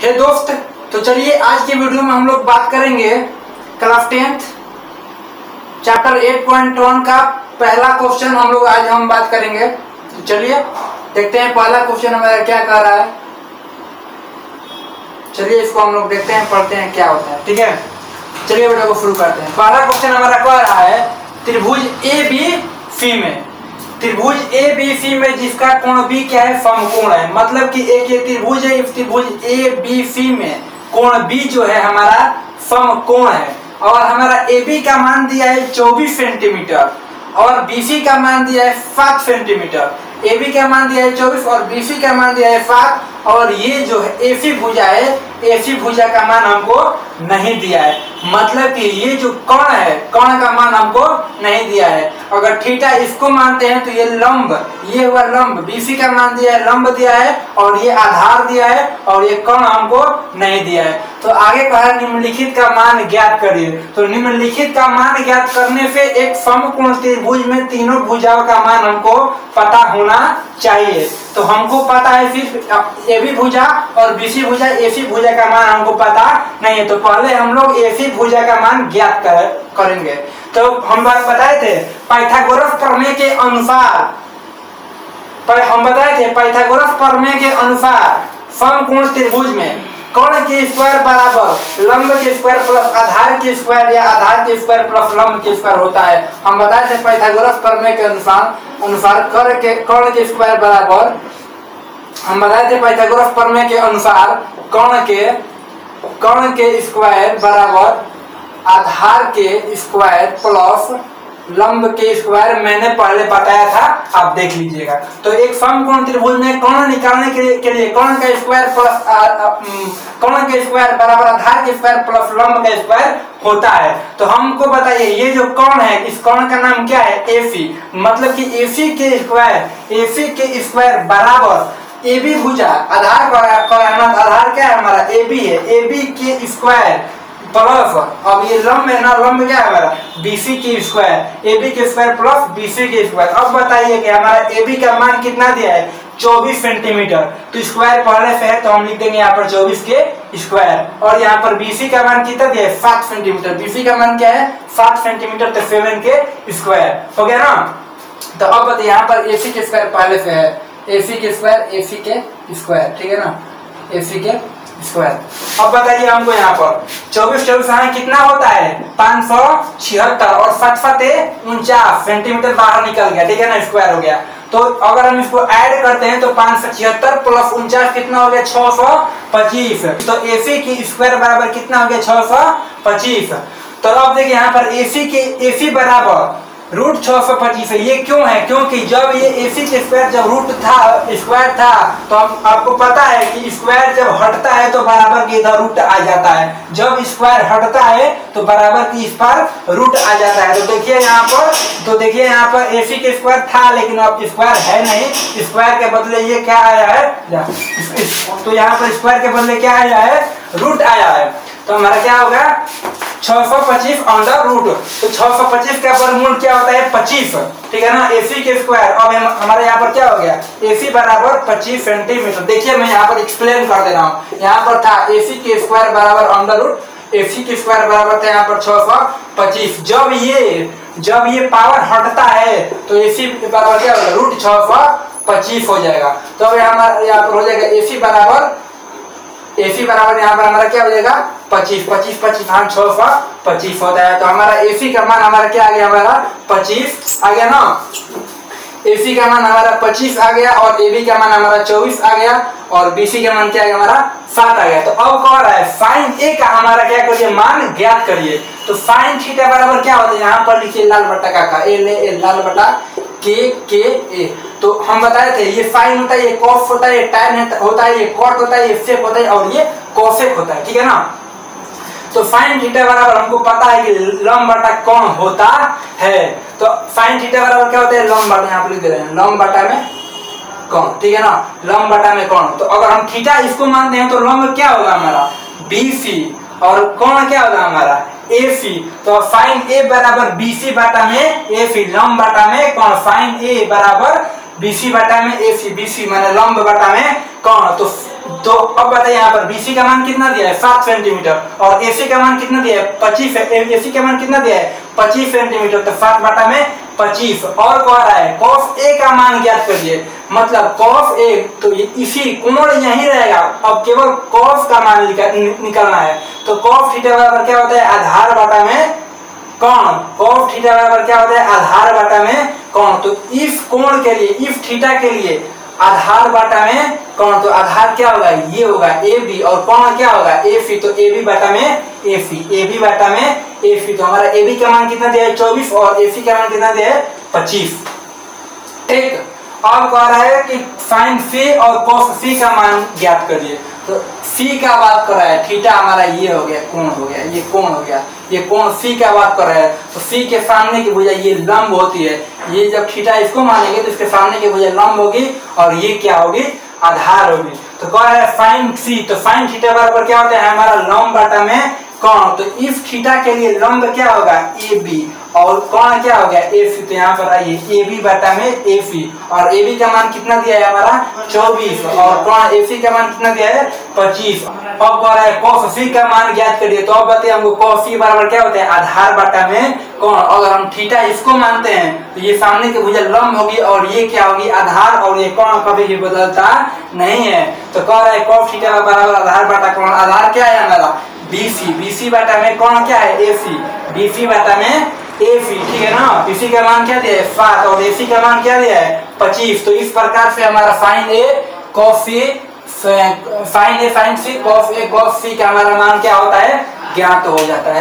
हे दोस्त तो चलिए आज के वीडियो में हम लोग बात करेंगे class tenth chapter eight point one का पहला क्वेश्चन हम लोग आज हम बात करेंगे। तो चलिए, देखते हैं पहला क्वेश्चन हमारा क्या कह रहा है। चलिए इसको हम लोग देखते हैं, पढ़ते हैं क्या होता है, ठीक है? चलिए वीडियो को शुरू करते हैं। पहला क्वेश्चन हमारा कह रहा है, त्रिभुज ए बी सी में। त्रिभुज ए बी सी में जिसका कोण बी क्या है? समकोण है। मतलब कि एक ये त्रिभुज है, इस त्रिभुज ए बी सी में कोण बी जो है हमारा समकोण है। और हमारा ए बी का मान दिया है चौबीस सेंटीमीटर और बीसी का मान दिया है सात सेंटीमीटर। ए बी का मान दिया है चौबीस और बीसी का मान दिया है सात। और ये जो है एसी भुजा है एसी भुजा का मान हमको नहीं दिया है। मतलब कि ये जो कण है, कण का मान हमको नहीं दिया है। अगर थीटा इसको मानते हैं तो ये लंब ये हुआ लंब। बीसी का मान दिया है लंब दिया है और ये आधार दिया है और ये कण हमको नहीं दिया है। तो आगे कहा निम्नलिखित का मान ज्ञात करिए। तो निम्नलिखित का मान ज्ञात करने से एक समकोण त्रिभुज में तीनों भुजाओं का मान हमको पता होना चाहिए। तो हमको पता है सिर्फ़ ए बी भुजा और बीसी भुजा एसी भुजा का मान हमको पता नहीं है। तो पहले हम लोग एसी भुजा का मान ज्ञात कर, करेंगे। तो हम बात बताए थे पाइथागोरस प्रमेय के अनुसार। पर हम बताए थे पाइथागोरस प्रमेय के अनुसार समकोण त्रिभुज में कर्ण के स्क्वायर बराबर लंब के स्क्वायर प्लस आधार के स्क्वायर या आधार के स्क्वायर प्लस लंब के स्क्वायर होता है। हम बताए थे पाइथागोरस प्रमेय के अनुसार अनुसार कर्ण के कर्ण के स्क्वायर बराबर। हम बताए थे पाइथागोरस प्रमेय के अनुसार कर्ण के कर्ण के स्क्वायर बराबर आधार के स्क्वायर प्लस लंब के स्क्वायर मैंने पहले बताया था, आप देख लीजिएगा। तो एक समकोण त्रिभुज में कर्ण निकालने के लिए के लिए कर्ण का स्क्वायर प्लस कर्ण के स्क्वायर बराबर आधार के स्क्वायर प्लस लंब का स्क्वायर होता है। तो हमको बताइए, ये जो कर्ण है, इस कर्ण का नाम क्या है? एसी मतलब कि एसी के स्क्वायर एसी के स्क्वायर बराबर ए बी भुजा। आधार आधार क्या है हमारा? ए बी है। ए बी के स्क्वायर प्लस अब ये लंब है ना, लंब क्या है हमारा? बीसी के स्क्वायर ए बी के स्क्वायर प्लस बीसी के स्क्वायर अब बताइए कि हमारा ए बी का मान कितना दिया है? 24 सेंटीमीटर तो स्क्वायर पहले से है तो हम लिख देंगे यहाँ पर 24 के स्क्वायर और यहाँ पर बीसी का मान कितना दिया है? सात सेंटीमीटर बीसी का मान क्या है? सात सेंटीमीटर तो सेवन के स्क्वायर हो गया ना? तो अब बताइए, यहाँ पर एसी के स्क्वायर पहले से है। एसी के स्क्वायर एसी के स्क्वायर ठीक है ना? एसी के स्क्वायर अब बताइए हमको यहाँ पर, चौबीस चौबीस यहाँ कितना होता है? पाँच सौ छिहत्तर और सत सते उनचास सेंटीमीटर बाहर निकल गया, ठीक है ना? स्क्वायर हो गया। तो अगर हम इसको ऐड करते हैं तो पाँच सौ छिहत्तर प्लस उनचास कितना हो गया? छह सौ पच्चीस। तो एसी की स्क्वायर बराबर कितना हो गया? छह सौ पच्चीस। तो अब देखिए यहाँ पर एसी के एसी बराबर रूट छह सौ पच्चीस है। ये क्यों है? क्योंकि जब ये एसी के स्क्वायर जब रूट था स्क्वायर था तो हम, आपको पता है कि स्क्वायर जब हटता है तो बराबर के इधर रूट आ जाता है। जब स्क्वायर हटता है तो बराबर की इस पर रूट आ जाता है। तो देखिए यहाँ पर तो देखिए यहाँ पर एसी के स्क्वायर था, लेकिन अब स्क्वायर है नहीं। स्क्वायर के बदले ये क्या आया है? तो यहाँ पर स्क्वायर के बदले क्या आया है? रूट आया है। तो हमारा क्या होगा? 625 अंडर रूट तो 625 का वर्गमूल क्या होता है? 25 ठीक है ना? एसी के स्क्वायर अब हमारे यहाँ पर क्या हो गया? एसी बराबर 25 सेंटीमीटर देखिए, मैं यहाँ पर एक्सप्लेन कर दे रहा हूँ। यहाँ पर था एसी के स्क्वायर बराबर अंडर रूट एसी के स्क्वायर बराबर था यहाँ पर 625 जब ये जब ये पावर हटता है तो एसी बराबर क्या होगा? रूट छह हो जाएगा। तो अब यहाँ पर हो जाएगा एसी बराबर एसी बराबर यहाँ पर हमारा क्या हो जाएगा? पच्चीस पच्चीस पच्चीस हाँ छह सौ, पच्चीस होता है तो हमारा एसी का मान हमारा क्या आ गया हमारा? पच्चीस आ गया ना? एसी का मान हमारा पच्चीस आ गया और एबी का मान हमारा चौबीस आ गया और बीसी का मान क्या आ गया हमारा? सात आ गया। तो अब कह रहा है साइन ए का हमारा क्या करिए? मान ज्ञात करिए। तो साइन थीटा बराबर क्या होता है? यहाँ पर लिखिए लाल बट्टा का ए ले ए लाल बट्टा के के ए तो हम बताए थे, ये साइन होता है, ये कॉस होता है, ये टाइन होता है, ये कॉट होता है, ये सेक होता है और ये कोसेक होता है। ठीक है ना? तो साइन थीटा बराबर हमको पता है कि लंब बटा कौन होता है। तो साइन थीटा बराबर क्या होता है? लंब बटा यहाँ पर लिख दे रहे हैं। लंब बटा में कौन? ठीक है ना? लंब बटा में कौन? तो अगर हम थीटा इसको मानते हैं तो लंब क्या होगा हमारा? बी सी और कौन क्या होगा हमारा? ए सी तो साइन ए बराबर बी सी बटा में ए सी लंब बटा में कौन? साइन ए बराबर बीसी बटा में ए सी बी सी माने लंब बटा में कौन? तो तो अब बताइए यहाँ पर बीसी का मान कितना दिया है? सात सेंटीमीटर और एसी का मान कितना दिया है? पच्चीस एसी का मान कितना दिया है? पच्चीस सेंटीमीटर तो सात बटा में पच्चीस। और कह रहा है कॉफ ए का मान ज्ञात करिए। मतलब कॉफ ए तो इसी कोण यही रहेगा। अब केवल कॉफ का मान निकलना है। तो कॉफ थीटा बराबर क्या होता है? आधार बटा में कौन? कॉफ थीटा बराबर क्या होता है? आधार बटा में कौन? तो इस कोण के लिए, इस थीटा के लिए आधार बाटा में कौन तो आधार क्या होगा? ये होगा ए बी और कौन क्या होगा? ए फ़ी तो ए बी बाटा में ए फ़ी ए बी बाटा में ए फ़ी तो हमारा ए बी का मान कितना दिया है? चौबीस और ए फ़ी का मान कितना दिया है? पच्चीस। ठीक। अब कह रहा है कि साइन फ़ी और कॉस फ़ी का मान ज्ञात करिए। तो सी का बात कर रहा है, थीटा हमारा ये हो गया, कोण हो गया, ये कोण हो गया। ये कोण सी का बात कर रहा है तो सी के सामने की भुजा ये लंब होती है। ये जब थीटा इसको मानेंगे तो इसके सामने की भुजा लंब होगी और ये क्या होगी? आधार होगी। तो कह है फाइन सी तो फाइन थीटा बराबर क्या होता है? हमारा लॉन्ग बाटा में कौन? तो इफ़ थीटा के लिए लंब क्या होगा? ए बी और कौन क्या हो गया? ए फ़ी तो यहाँ पर आइए। ए बी बटा में ए फ़ी और ए बी का मान कितना दिया है हमारा? चौबीस। और कौन? ए सी का मान कितना दिया है? पच्चीस। अब कह रहा है कॉफ फ़ी का मान ज्ञात करिए। तो अब बताइए हमको कॉफ फ़ी बराबर क्या होता है? आधार बटा में कौन? अगर हम थीटा इसको मानते हैं तो ये सामने की भुजा लंब होगी और ये क्या होगी? आधार। और ये कौन? कभी भी बदलता नहीं है। तो कह रहा है कॉफ थीटा बराबर आधार बटा कौन? आधार क्या है हमारा? बीसी बीसी बाटा में कौन क्या है? एसी बीसी बटा में एसी ठीक है ना? बीसी का मान क्या दिया है? सात, और एसी का मान क्या दिया है? पच्चीस। तो इस प्रकार से हमारा sine A cos sine A sine C cos A cos C का हमारा मान क्या होता है? ज्ञात हो जाता है।